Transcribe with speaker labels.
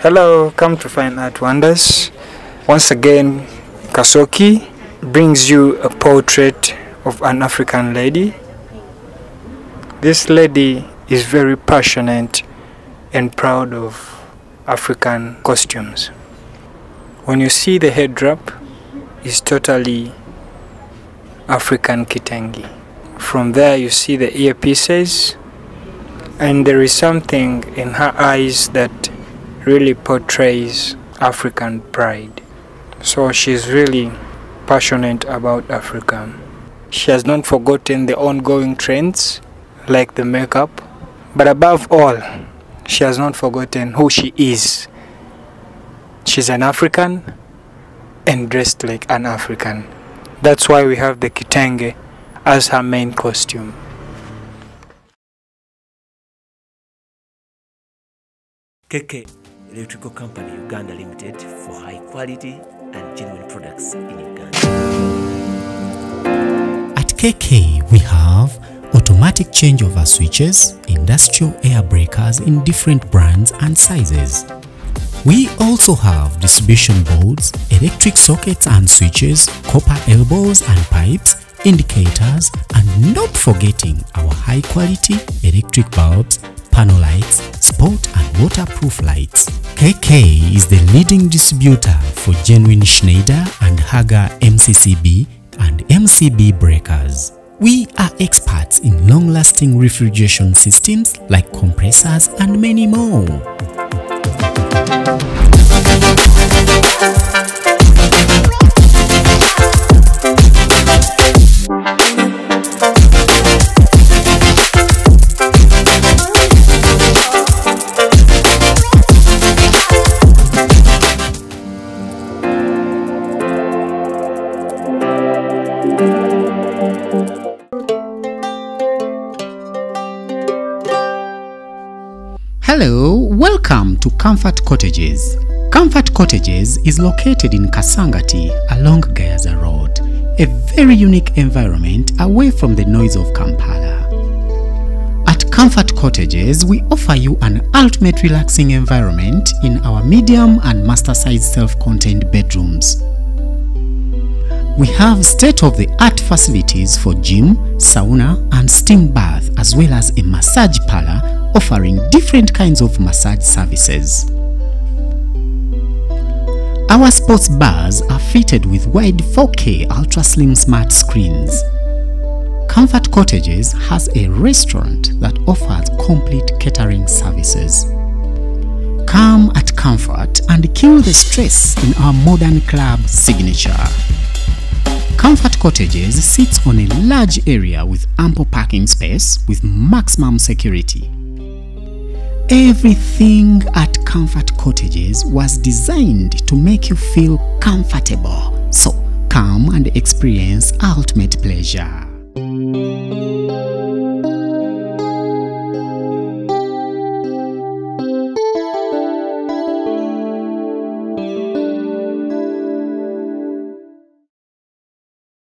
Speaker 1: Hello, come to Fine Art Wonders. Once again, Kasoko brings you a portrait of an African lady. This lady is very passionate and proud of African costumes. When you see the head wrap, it's totally African kitenge. From there, you see the earpieces, and there is something in her eyes that really portrays African pride. So she's really passionate about Africa. She has not forgotten the ongoing trends like the makeup, but above all, she has not forgotten who she is. She's an African and dressed like an African. That's why we have the kitenge as her main costume.
Speaker 2: KK Electrical Company Uganda Limited for high quality and genuine products in Uganda.
Speaker 3: At KK, we have automatic changeover switches, industrial air breakers in different brands and sizes. We also have distribution boards, electric sockets and switches, copper elbows and pipes, indicators, and not forgetting our high quality electric bulbs, panel lights, spot and waterproof lights. KK is the leading distributor for genuine Schneider and Hager MCCB and MCB breakers. We are experts in long-lasting refrigeration systems like compressors and many more. Hello, welcome to Comfort Cottages. Comfort Cottages is located in Kasangati along Gayaza Road, a very unique environment away from the noise of Kampala. At Comfort Cottages, we offer you an ultimate relaxing environment in our medium and master size self-contained bedrooms. We have state-of-the-art facilities for gym, sauna and steam bath as well as a massage parlor offering different kinds of massage services. Our sports bars are fitted with wide 4K ultra slim smart screens. Comfort Cottages has a restaurant that offers complete catering services. Come at Comfort and kill the stress in our modern club signature. Comfort Cottages sits on a large area with ample parking space with maximum security. Everything at Comfort Cottages was designed to make you feel comfortable. So come and experience ultimate pleasure.